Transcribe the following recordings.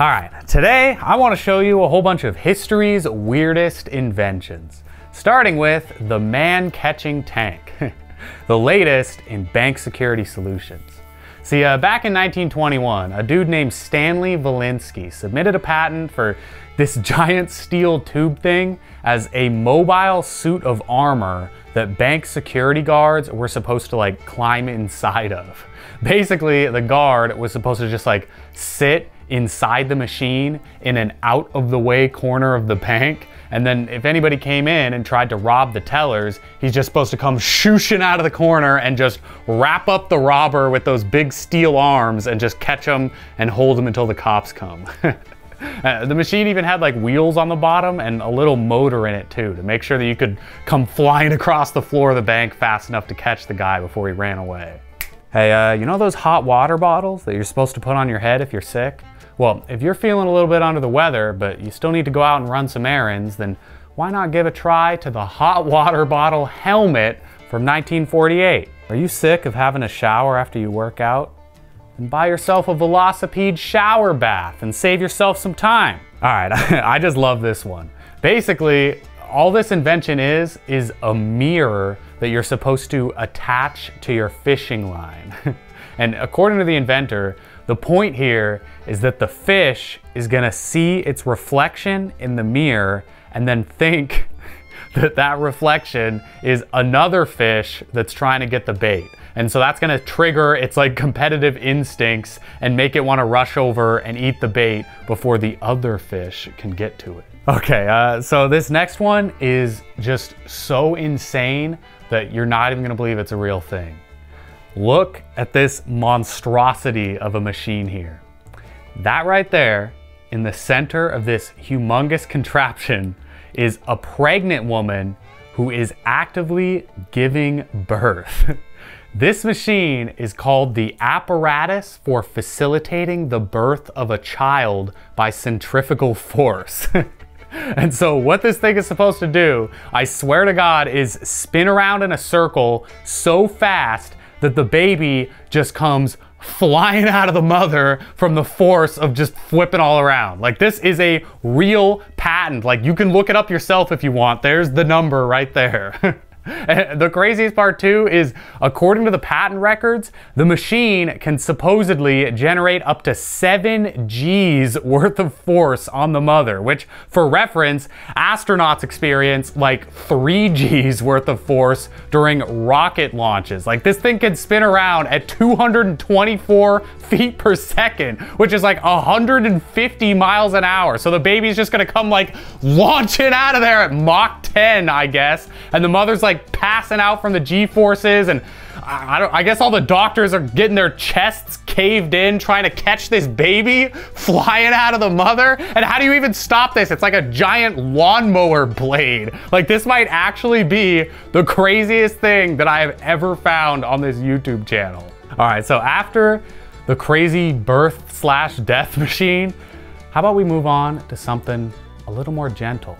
All right, today I want to show you a whole bunch of history's weirdest inventions, starting with the man-catching tank, the latest in bank security solutions. See, uh, back in 1921, a dude named Stanley Valinsky submitted a patent for this giant steel tube thing as a mobile suit of armor that bank security guards were supposed to like climb inside of. Basically, the guard was supposed to just like sit inside the machine in an out of the way corner of the bank. And then if anybody came in and tried to rob the tellers, he's just supposed to come shooshing out of the corner and just wrap up the robber with those big steel arms and just catch him and hold him until the cops come. Uh, the machine even had like wheels on the bottom and a little motor in it too to make sure that you could come flying across the floor of the bank fast enough to catch the guy before he ran away. Hey, uh, you know those hot water bottles that you're supposed to put on your head if you're sick? Well, if you're feeling a little bit under the weather, but you still need to go out and run some errands, then why not give a try to the hot water bottle helmet from 1948? Are you sick of having a shower after you work out? Then buy yourself a Velocipede shower bath and save yourself some time. All right, I just love this one. Basically, all this invention is, is a mirror that you're supposed to attach to your fishing line. and according to the inventor, the point here is that the fish is gonna see its reflection in the mirror and then think that that reflection is another fish that's trying to get the bait. And so that's gonna trigger its like competitive instincts and make it wanna rush over and eat the bait before the other fish can get to it. Okay, uh, so this next one is just so insane that you're not even gonna believe it's a real thing. Look at this monstrosity of a machine here. That right there, in the center of this humongous contraption, is a pregnant woman who is actively giving birth. this machine is called the apparatus for facilitating the birth of a child by centrifugal force. and so what this thing is supposed to do, I swear to God, is spin around in a circle so fast that the baby just comes flying out of the mother from the force of just flipping all around. Like this is a real patent. Like you can look it up yourself if you want. There's the number right there. the craziest part too is according to the patent records, the machine can supposedly generate up to 7 G's worth of force on the mother, which for reference, astronauts experience like 3 G's worth of force during rocket launches. Like this thing can spin around at 224 feet per second, which is like 150 miles an hour. So the baby's just gonna come like launching out of there at Mach 10, I guess. And the mother's like like passing out from the G-forces and I, I, I, guess all the doctors are getting their chests caved in trying to catch this baby flying out of the mother. And how do you even stop this? It's like a giant lawnmower blade. Like this might actually be the craziest thing that I have ever found on this YouTube channel. All right, so after the crazy birth slash death machine, how about we move on to something a little more gentle?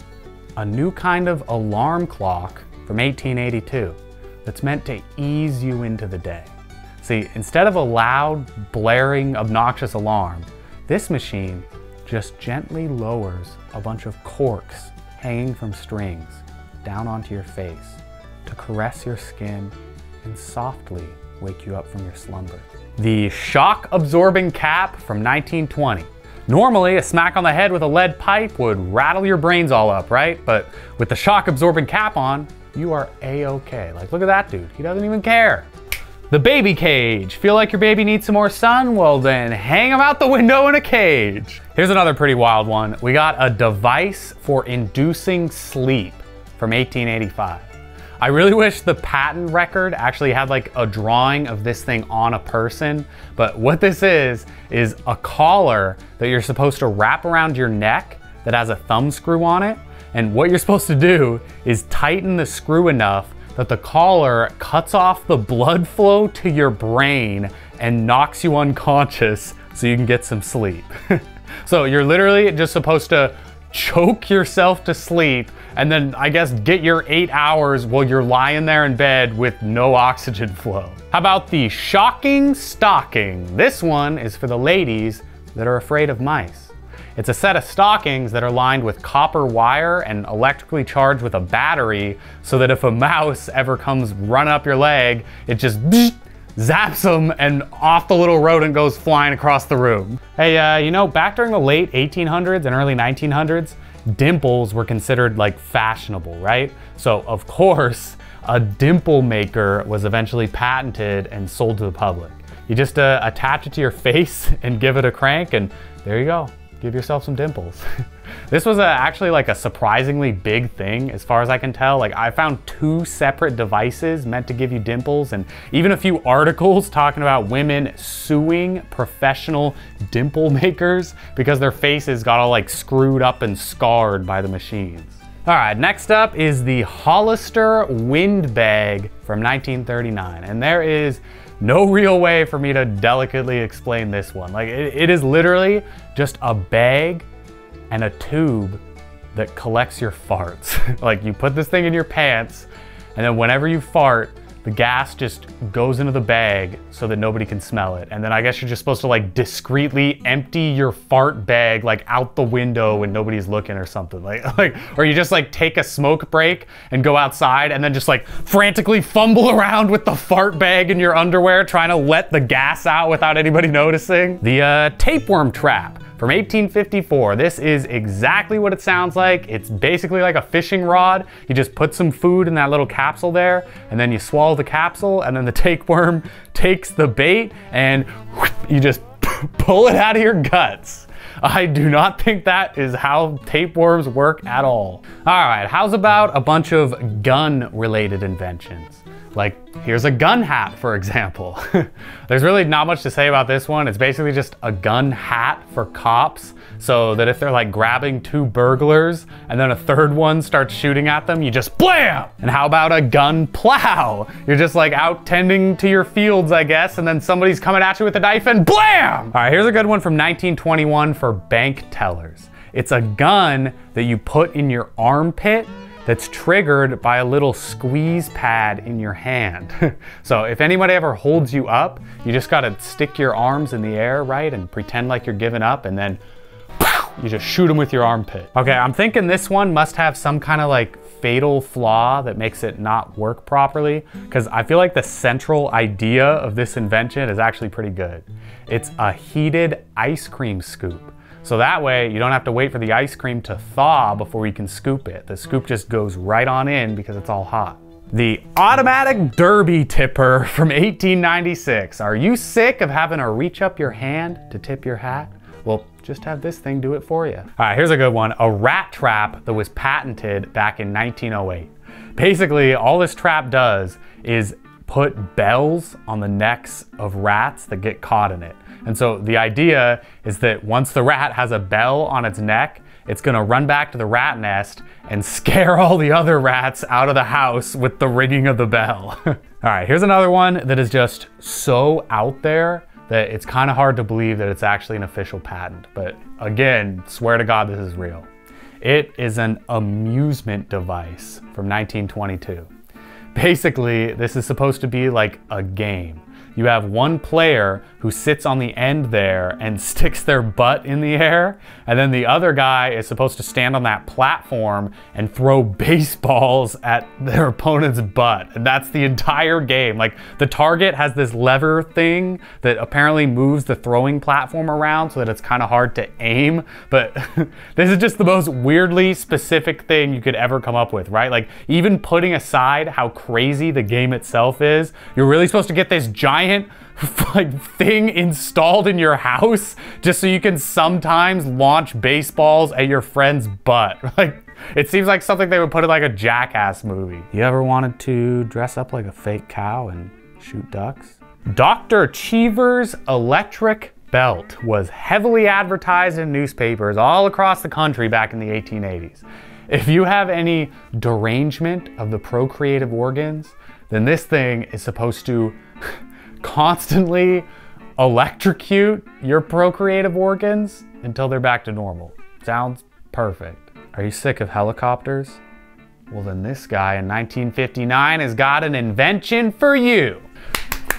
A new kind of alarm clock from 1882 that's meant to ease you into the day. See, instead of a loud, blaring, obnoxious alarm, this machine just gently lowers a bunch of corks hanging from strings down onto your face to caress your skin and softly wake you up from your slumber. The shock absorbing cap from 1920. Normally, a smack on the head with a lead pipe would rattle your brains all up, right? But with the shock absorbing cap on, you are a-okay. Like, look at that dude. He doesn't even care. The baby cage. Feel like your baby needs some more sun? Well then, hang him out the window in a cage. Here's another pretty wild one. We got a device for inducing sleep from 1885. I really wish the patent record actually had like a drawing of this thing on a person, but what this is, is a collar that you're supposed to wrap around your neck that has a thumb screw on it and what you're supposed to do is tighten the screw enough that the collar cuts off the blood flow to your brain and knocks you unconscious so you can get some sleep. so you're literally just supposed to choke yourself to sleep and then I guess get your eight hours while you're lying there in bed with no oxygen flow. How about the shocking stocking? This one is for the ladies that are afraid of mice. It's a set of stockings that are lined with copper wire and electrically charged with a battery so that if a mouse ever comes run up your leg, it just zaps them and off the little rodent goes flying across the room. Hey, uh, you know, back during the late 1800s and early 1900s, dimples were considered like fashionable, right? So of course, a dimple maker was eventually patented and sold to the public. You just uh, attach it to your face and give it a crank and there you go. Give yourself some dimples. this was a, actually like a surprisingly big thing as far as I can tell. Like I found two separate devices meant to give you dimples and even a few articles talking about women suing professional dimple makers because their faces got all like screwed up and scarred by the machines. All right, next up is the Hollister Windbag from 1939. And there is no real way for me to delicately explain this one. Like it, it is literally just a bag and a tube that collects your farts. like you put this thing in your pants and then whenever you fart, the gas just goes into the bag so that nobody can smell it. And then I guess you're just supposed to like discreetly empty your fart bag like out the window when nobody's looking or something. Like, like, or you just like take a smoke break and go outside and then just like frantically fumble around with the fart bag in your underwear trying to let the gas out without anybody noticing. The uh, tapeworm trap from 1854. This is exactly what it sounds like. It's basically like a fishing rod. You just put some food in that little capsule there, and then you swallow the capsule, and then the tapeworm takes the bait, and you just pull it out of your guts. I do not think that is how tapeworms work at all. All right, how's about a bunch of gun related inventions? Like, here's a gun hat, for example. There's really not much to say about this one. It's basically just a gun hat for cops so that if they're like grabbing two burglars and then a third one starts shooting at them, you just blam! And how about a gun plow? You're just like out tending to your fields, I guess, and then somebody's coming at you with a knife and blam! All right, here's a good one from 1921 for bank tellers. It's a gun that you put in your armpit that's triggered by a little squeeze pad in your hand. so if anybody ever holds you up, you just gotta stick your arms in the air, right? And pretend like you're giving up and then you just shoot them with your armpit. Okay, I'm thinking this one must have some kind of like fatal flaw that makes it not work properly because I feel like the central idea of this invention is actually pretty good. It's a heated ice cream scoop. So that way you don't have to wait for the ice cream to thaw before you can scoop it. The scoop just goes right on in because it's all hot. The automatic derby tipper from 1896. Are you sick of having to reach up your hand to tip your hat? Well, just have this thing do it for you. All right, here's a good one. A rat trap that was patented back in 1908. Basically, all this trap does is put bells on the necks of rats that get caught in it. And so the idea is that once the rat has a bell on its neck, it's gonna run back to the rat nest and scare all the other rats out of the house with the ringing of the bell. all right, here's another one that is just so out there that it's kind of hard to believe that it's actually an official patent. But again, swear to God this is real. It is an amusement device from 1922. Basically, this is supposed to be like a game you have one player who sits on the end there and sticks their butt in the air, and then the other guy is supposed to stand on that platform and throw baseballs at their opponent's butt. And that's the entire game. Like the target has this lever thing that apparently moves the throwing platform around so that it's kind of hard to aim. But this is just the most weirdly specific thing you could ever come up with, right? Like even putting aside how crazy the game itself is, you're really supposed to get this giant giant like thing installed in your house just so you can sometimes launch baseballs at your friend's butt. Like it seems like something they would put in like a jackass movie. You ever wanted to dress up like a fake cow and shoot ducks? Dr. Cheever's electric belt was heavily advertised in newspapers all across the country back in the 1880s. If you have any derangement of the procreative organs, then this thing is supposed to constantly electrocute your procreative organs until they're back to normal. Sounds perfect. Are you sick of helicopters? Well, then this guy in 1959 has got an invention for you.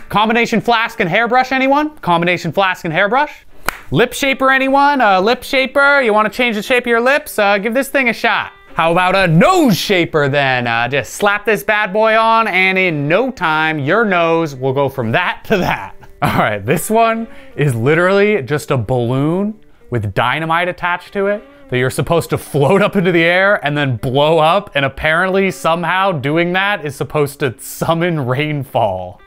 Combination flask and hairbrush, anyone? Combination flask and hairbrush? Lip shaper, anyone? A lip shaper? You want to change the shape of your lips? Uh, give this thing a shot. How about a nose shaper then? Uh, just slap this bad boy on and in no time, your nose will go from that to that. All right, this one is literally just a balloon with dynamite attached to it that you're supposed to float up into the air and then blow up. And apparently somehow doing that is supposed to summon rainfall.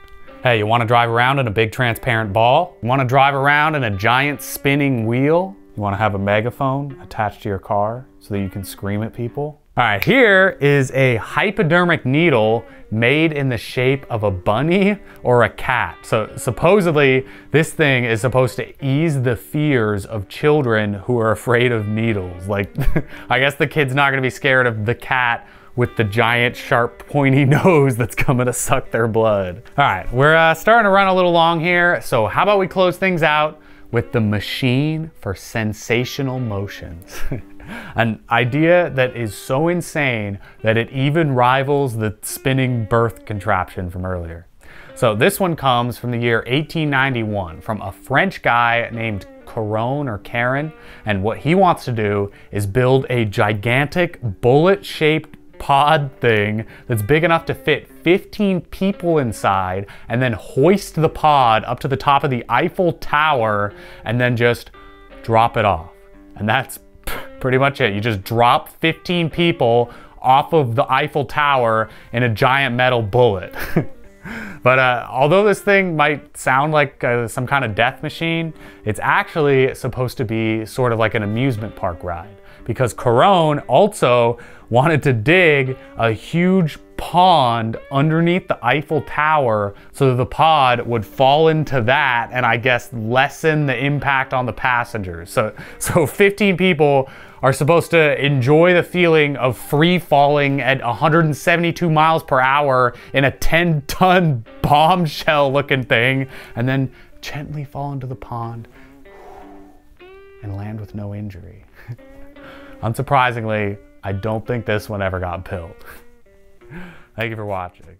Hey, you wanna drive around in a big transparent ball? You wanna drive around in a giant spinning wheel? You wanna have a megaphone attached to your car so that you can scream at people? All right, here is a hypodermic needle made in the shape of a bunny or a cat. So supposedly this thing is supposed to ease the fears of children who are afraid of needles. Like, I guess the kid's not gonna be scared of the cat with the giant sharp pointy nose that's coming to suck their blood. All right, we're uh, starting to run a little long here. So how about we close things out with the machine for sensational motions. An idea that is so insane that it even rivals the spinning birth contraption from earlier. So this one comes from the year 1891 from a French guy named Caron or Karen. And what he wants to do is build a gigantic bullet-shaped pod thing that's big enough to fit 15 people inside and then hoist the pod up to the top of the Eiffel Tower and then just drop it off. And that's pretty much it. You just drop 15 people off of the Eiffel Tower in a giant metal bullet. but uh, although this thing might sound like uh, some kind of death machine, it's actually supposed to be sort of like an amusement park ride because Corone also wanted to dig a huge pond underneath the Eiffel Tower so that the pod would fall into that and I guess lessen the impact on the passengers. So, so 15 people are supposed to enjoy the feeling of free falling at 172 miles per hour in a 10 ton bombshell looking thing and then gently fall into the pond and land with no injury. Unsurprisingly, I don't think this one ever got built. Thank you for watching.